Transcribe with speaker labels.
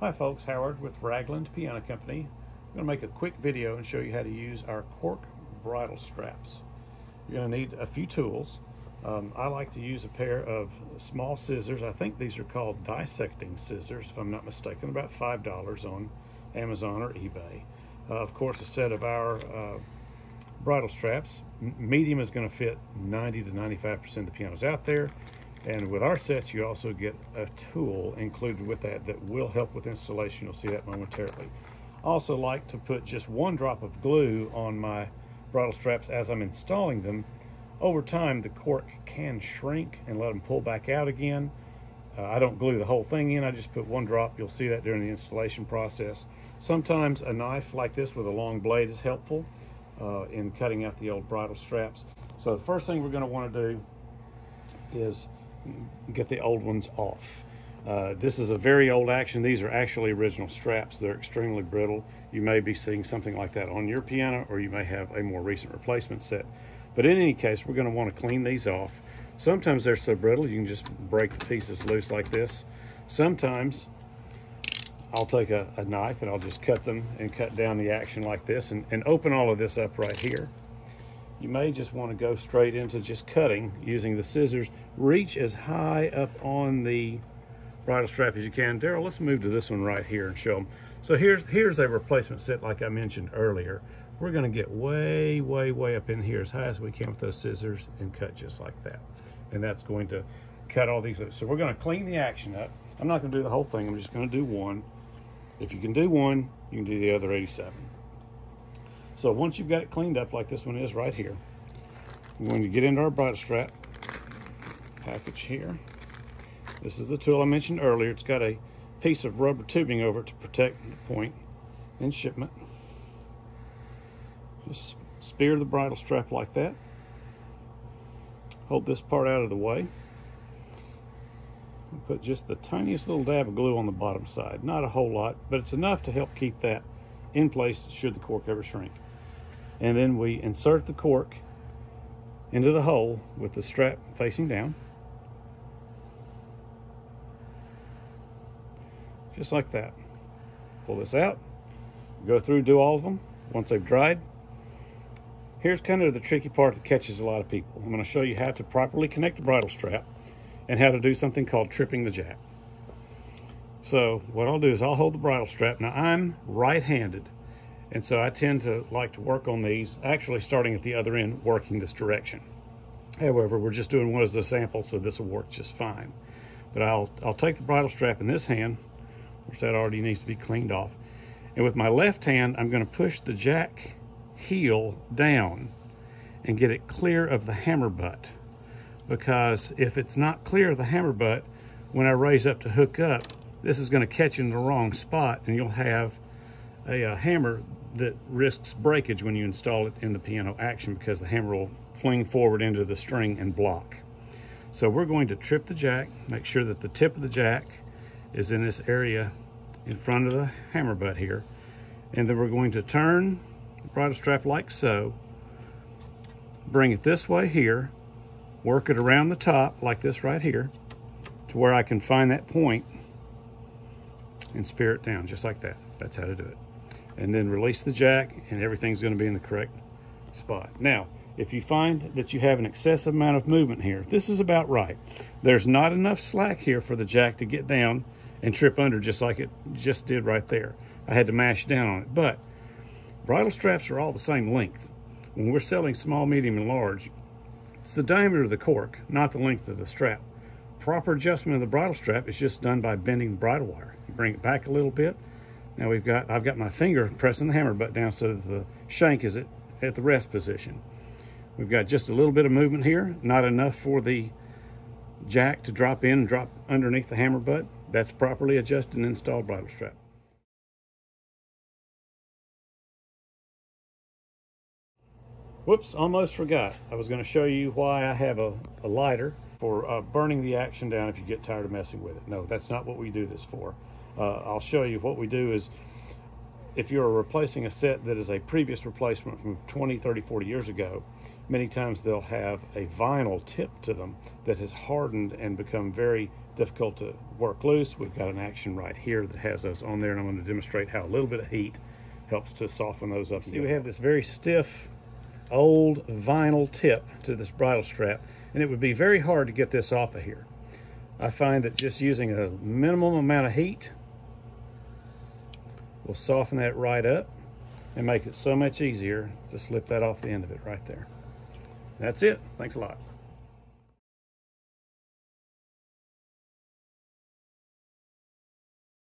Speaker 1: Hi folks, Howard with Ragland Piano Company. I'm going to make a quick video and show you how to use our cork bridle straps. You're going to need a few tools. Um, I like to use a pair of small scissors. I think these are called dissecting scissors, if I'm not mistaken, about $5 on Amazon or eBay. Uh, of course, a set of our uh, bridle straps. M medium is going to fit 90 to 95% of the pianos out there. And with our sets, you also get a tool included with that that will help with installation. You'll see that momentarily. I also like to put just one drop of glue on my bridle straps as I'm installing them. Over time, the cork can shrink and let them pull back out again. Uh, I don't glue the whole thing in, I just put one drop. You'll see that during the installation process. Sometimes a knife like this with a long blade is helpful uh, in cutting out the old bridle straps. So the first thing we're gonna to want to do is get the old ones off. Uh, this is a very old action. These are actually original straps. They're extremely brittle. You may be seeing something like that on your piano or you may have a more recent replacement set. But in any case, we're gonna to want to clean these off. Sometimes they're so brittle, you can just break the pieces loose like this. Sometimes I'll take a, a knife and I'll just cut them and cut down the action like this and, and open all of this up right here you may just want to go straight into just cutting using the scissors. Reach as high up on the bridle strap as you can. Daryl, let's move to this one right here and show them. So here's, here's a replacement set like I mentioned earlier. We're gonna get way, way, way up in here as high as we can with those scissors and cut just like that. And that's going to cut all these. So we're gonna clean the action up. I'm not gonna do the whole thing, I'm just gonna do one. If you can do one, you can do the other 87. So once you've got it cleaned up like this one is right here, I'm going to get into our bridle strap package here. This is the tool I mentioned earlier. It's got a piece of rubber tubing over it to protect the point in shipment. Just spear the bridle strap like that. Hold this part out of the way. Put just the tiniest little dab of glue on the bottom side. Not a whole lot, but it's enough to help keep that in place should the cork ever shrink and then we insert the cork into the hole with the strap facing down. Just like that. Pull this out go through do all of them once they've dried. Here's kind of the tricky part that catches a lot of people. I'm going to show you how to properly connect the bridle strap and how to do something called tripping the jack. So what i'll do is i'll hold the bridle strap. Now i'm right-handed and so I tend to like to work on these, actually starting at the other end, working this direction. However, we're just doing one as a sample, so this will work just fine. But I'll, I'll take the bridle strap in this hand, which that already needs to be cleaned off. And with my left hand, I'm gonna push the jack heel down and get it clear of the hammer butt. Because if it's not clear of the hammer butt, when I raise up to hook up, this is gonna catch in the wrong spot and you'll have a, a hammer that risks breakage when you install it in the piano action because the hammer will fling forward into the string and block. So we're going to trip the jack, make sure that the tip of the jack is in this area in front of the hammer butt here. And then we're going to turn the bridle strap like so, bring it this way here, work it around the top like this right here to where I can find that point and spear it down just like that. That's how to do it and then release the jack and everything's going to be in the correct spot. Now, if you find that you have an excessive amount of movement here, this is about right. There's not enough slack here for the jack to get down and trip under just like it just did right there. I had to mash down on it, but bridle straps are all the same length. When we're selling small, medium, and large, it's the diameter of the cork, not the length of the strap. Proper adjustment of the bridle strap is just done by bending the bridle wire. You bring it back a little bit, now we've got, I've got my finger pressing the hammer butt down so the shank is at, at the rest position. We've got just a little bit of movement here, not enough for the jack to drop in and drop underneath the hammer butt. That's properly adjusted and installed bridle strap. Whoops, almost forgot. I was going to show you why I have a, a lighter for uh, burning the action down if you get tired of messing with it. No, that's not what we do this for uh, I'll show you what we do is if you're replacing a set that is a previous replacement from 20, 30, 40 years ago, many times they'll have a vinyl tip to them that has hardened and become very difficult to work loose. We've got an action right here that has those on there and I'm going to demonstrate how a little bit of heat helps to soften those up. See, we have this very stiff old vinyl tip to this bridle strap and it would be very hard to get this off of here. I find that just using a minimum amount of heat will soften that right up and make it so much easier to slip that off the end of it right there. That's it. Thanks a lot.